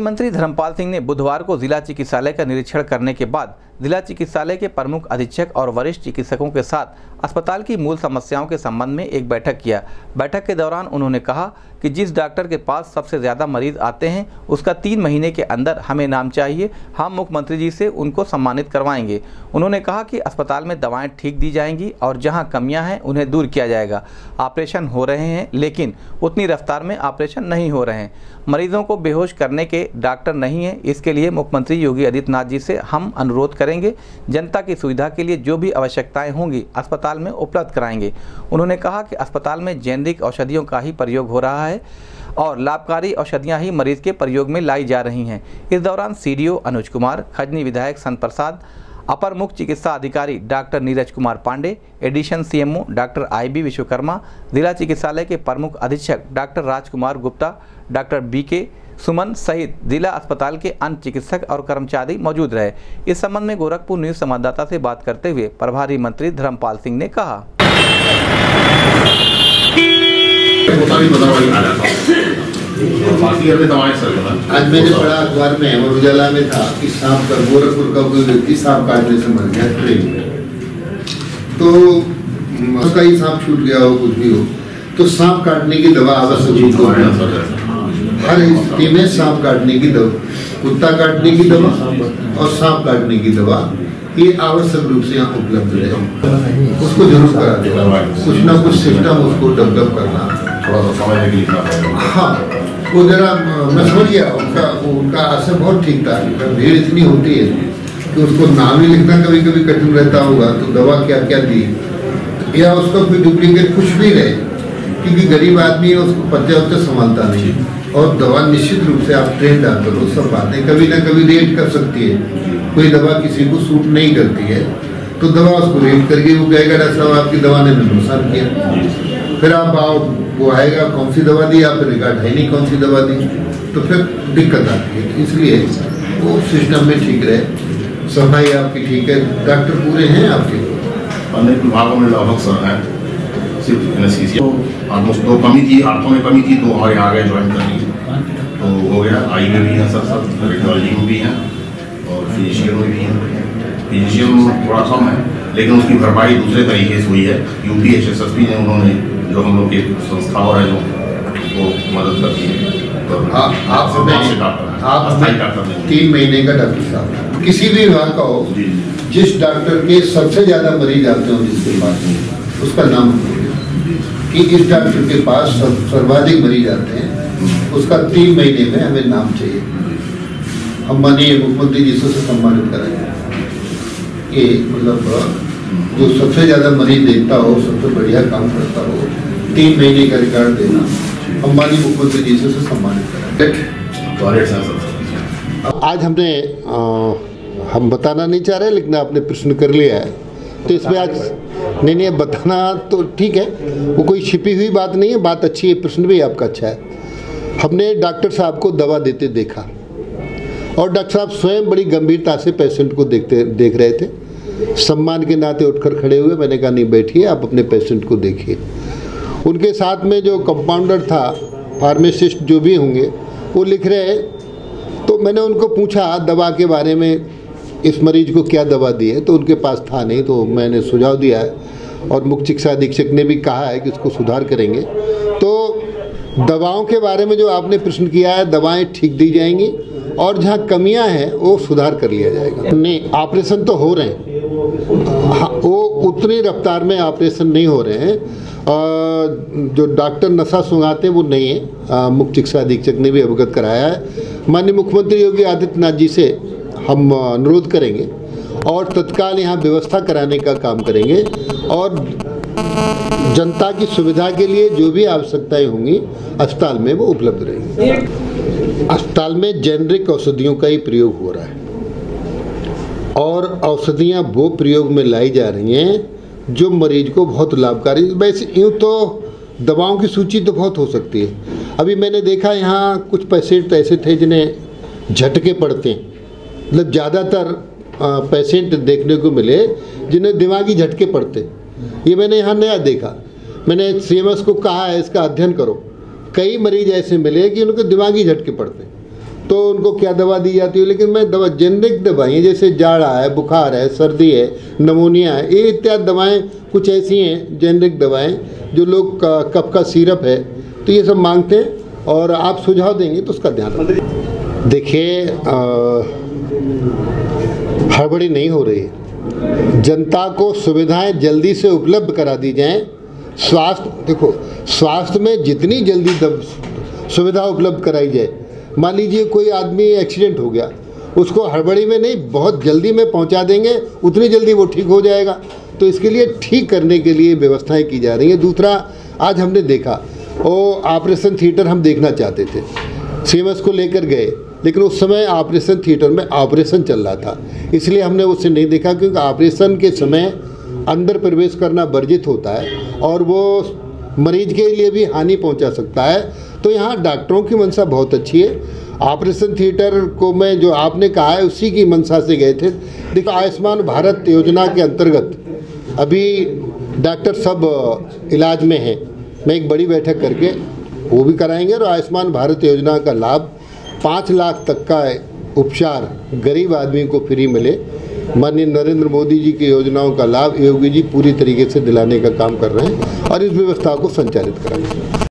मंत्री धर्मपाल सिंह ने बुधवार को जिला चिकित्सालय का निरीक्षण करने के बाद जिला चिकित्सालय के प्रमुख अधीक्षक और वरिष्ठ चिकित्सकों के साथ अस्पताल की मूल समस्याओं के संबंध में एक बैठक किया। बैठक के दौरान उन्होंने कहा कि जिस डॉक्टर के पास सबसे ज़्यादा मरीज़ आते हैं, उसका तीन महीने के अंदर हमें नाम चाहिए। हम मुख्यमंत्री जी से उनको सम्मानित करवाएँगे। उन्होंने कहा कि अस्पताल में दवाएँ ठीक दी जाएँगी और जहाँ कमियाँ हैं, उन्हें दूर किया जाएगा। ऑपरेशन हो रहे हैं, लेकिन उतनी रफ्तार में ऑपरेशन नहीं हो रहे हैं। मरीजों को बेहोश करने के डॉक्टर नहीं है। इसके लिए मुख्यमंत्री योगी आदित्यनाथ जी से हम अनुरोध करेंगे। जनता की सुविधा के लिए जो भी आवश्यकताएँ होंगी, अस्पताल में उपलब्ध कराएँगे। उन्होंने कहा कि अस्पताल में जेनरिक औषधियों का ही प्रयोग हो रहा है और लाभकारी औषधियाँ ही मरीज़ के प्रयोग में लाई जा रही हैं। इस दौरान सीडीओ अनुज कुमार, खजनी विधायक संत प्रसाद, अपर मुख्य चिकित्सा अधिकारी doctor Neeraj Kumar Pandey, addition CMO doctor I B Vishwakarma, जिला चिकित्सालय के प्रमुख अधीक्षक doctor Rajkumar Gupta, doctor B K Suman सहित जिला अस्पताल के अन्य चिकित्सक और कर्मचारी मौजूद रहे। इस संबंध में गोरखपुर न्यूज़ संवाददाता से बात करते हुए प्रभारी मंत्री धर्मपाल सिंह ने कहा। आज मैंने पढ़ा अखबार में अमर उजाला में था कि सांप का गोरखपुर का कोई व्यक्ति सांप काटने से मर गया ट्रेन में। तो उसका ही सांप छूट गया हो कुछ भी हो। तो सांप काटने की दवा आवश्यक हर स्थिति में सांप काटने की दवा कुत्ता काटने की दवा और सांप काटने की दवा ये आवश्यक रूप से यहाँ उपलब्ध रहे उसको ज़रूर करा देना। कुछ ना कुछ सिस्टम उसको डेवलप करना। थोड़ा सा समझने के लिए हाँ वो जरा मैं समझ गया उनका उनका असर बहुत ठीक था भीड़ इतनी होती है कि उसको नाम ही लिखना कभी कभी कठिन रहता होगा तो दवा क्या क्या दी? या उसका कोई डुप्लीकेट कुछ भी रहे क्योंकि गरीब आदमी है उसको पत्ते वत्ते संभालता नहीं। और दवा निश्चित रूप से आप ट्रेन डॉक्टर हो सब बातें कभी ना कभी रेट कर सकती है। कोई दवा किसी को सूट नहीं करती है। तो दवा उसको रेट करके वो कहेगा, डॉक्टर साहब, आपकी दवा ने मैंने नुकसान किया। फिर आप आओ, वो आएगा, कौन सी दवा दी? आप रिकॉर्ड है नहीं, कौन सी दवा दी? तो फिर दिक्कत आती है। तो इसलिए वो सिस्टम में ठीक रहे। सफ़ाई आपकी ठीक है। डॉक्टर पूरे हैं आपके? अनेक विभागों में लगभग सर सिर्फ़ एनेस्थीसिया तो ऑलमोस्ट दो कमी थी आर्थों में कमी थी, दो हमारे आ गए ज्वाइन करनी तो हो गया। आई में भी हैं सर सब। रेडियोलॉजी में भी हैं और फिजिशियन में भी हैं। फिजिशियन थोड़ा कम है लेकिन उसकी भरपाई दूसरे तरीके से हुई है। UP H S S P ने उन्होंने जो हम लोग की संस्था और है जो वो मदद करती है। तो आप आप हैं। आप नहीं तीन महीने का डॉक्टर साहब। किसी भी विभाग का हो जिस डॉक्टर के सबसे ज़्यादा मरीज़ आते हो जिसके पास उसका नाम कि इस डॉक्टर के पास सर्वाधिक मरीज़ आते हैं उसका तीन महीने में हमें नाम चाहिए। हम माननीय मुख्यमंत्री जी से सम्मानित करेंगे। ये मतलब जो सबसे ज़्यादा मरीज़ देखता हो सबसे बढ़िया काम करता हो तीन महीने का रिकॉर्ड देना हम माननीय मुख्यमंत्री जी से सम्मानित करेंगे। आज हमने हम बताना नहीं चाह रहे लेकिन आपने प्रश्न कर लिया है। तो इसमें आज नहीं नहीं बताना तो ठीक है वो कोई छिपी हुई बात नहीं है बात अच्छी है प्रश्न भी आपका अच्छा है। हमने डॉक्टर साहब को दवा देते देखा और डॉक्टर साहब स्वयं बड़ी गंभीरता से पेशेंट को देखते, देख रहे थे। सम्मान के नाते उठकर खड़े हुए, मैंने कहा, नहीं बैठिए, आप अपने पेशेंट को देखिए। उनके साथ में जो कंपाउंडर था फार्मासिस्ट जो भी होंगे, वो लिख रहे तो मैंने उनको पूछा, दवा के बारे में, इस मरीज़ को क्या दवा दी है? तो उनके पास था नहीं तो मैंने सुझाव दिया है। और मुख्य चिकित्सा अधीक्षक ने भी कहा है कि इसको सुधार करेंगे। तो दवाओं के बारे में जो आपने प्रश्न किया है, दवाएँ ठीक दी जाएँगी और जहाँ कमियाँ हैं, वो सुधार कर लिया जाएगा। नहीं, ऑपरेशन तो हो रहे हैं। हाँ वो उतनी रफ्तार में ऑपरेशन नहीं हो रहे हैं। जो डॉक्टर नशा सुंघाते हैं, वो नहीं है। मुख्य चिकित्सा अधीक्षक ने भी अवगत कराया है। माननीय मुख्यमंत्री योगी आदित्यनाथ जी से हम अनुरोध करेंगे और तत्काल यहाँ व्यवस्था कराने का काम करेंगे और जनता की सुविधा के लिए जो भी आवश्यकताएँ होंगी, अस्पताल में वो उपलब्ध रहेंगी। अस्पताल में जेनरिक औषधियों का ही प्रयोग हो रहा है। और औषधियाँ वो प्रयोग में लाई जा रही हैं, जो मरीज़ को बहुत लाभकारी, वैसे यूँ तो दवाओं की सूची तो बहुत हो सकती है। अभी मैंने देखा यहाँ कुछ पेशेंट ऐसे थे जिन्हें झटके पड़ते हैं। मतलब ज़्यादातर पेशेंट देखने को मिले जिन्हें दिमागी झटके पड़ते ये मैंने यहाँ नया देखा। मैंने सीएमएस को कहा है, इसका अध्ययन करो। कई मरीज़ ऐसे मिले कि उनको दिमागी झटके पड़ते हैं। तो उनको क्या दवा दी जाती है? लेकिन मैं दवा, जेनरिक दवाएँ, जैसे जाड़ा है, बुखार है, सर्दी है, नमोनिया है, ये इत्यादि दवाएँ कुछ ऐसी हैं, जेनरिक दवाएँ, जो लोग का, कफ का सिरप है। तो ये सब मांगते हैं और आप सुझाव देंगे तो उसका ध्यान देखिए हड़बड़ी नहीं हो रही है। जनता को सुविधाएँ जल्दी से उपलब्ध करा दी जाएँ। स्वास्थ्य, देखो, स्वास्थ्य में जितनी जल्दी सुविधा उपलब्ध कराई जाए। मान लीजिए कोई आदमी एक्सीडेंट हो गया, उसको हड़बड़ी में नहीं, बहुत जल्दी में पहुँचा देंगे, उतनी जल्दी वो ठीक हो जाएगा। तो इसके लिए ठीक करने के लिए व्यवस्थाएँ की जा रही हैं। दूसरा, आज हमने देखा वो ऑपरेशन थिएटर हम देखना चाहते थे। सीएमएस को लेकर गए लेकिन उस समय ऑपरेशन थिएटर में ऑपरेशन चल रहा था। इसलिए हमने उसे नहीं देखा क्योंकि ऑपरेशन के समय अंदर प्रवेश करना वर्जित होता है और वो मरीज़ के लिए भी हानि पहुँचा सकता है। तो यहाँ डॉक्टरों की मंशा बहुत अच्छी है। ऑपरेशन थिएटर को मैं जो आपने कहा है, उसी की मंशा से गए थे। देखो, आयुष्मान भारत योजना के अंतर्गत अभी डॉक्टर सब इलाज में हैं। मैं एक बड़ी बैठक करके वो भी कराएँगे और आयुष्मान भारत योजना का लाभ पाँच लाख तक का उपचार गरीब आदमी को फ्री मिले। माननीय नरेंद्र मोदी जी की योजनाओं का लाभ योगी जी पूरी तरीके से दिलाने का काम कर रहे हैं और इस व्यवस्था को संचालित कराएँगे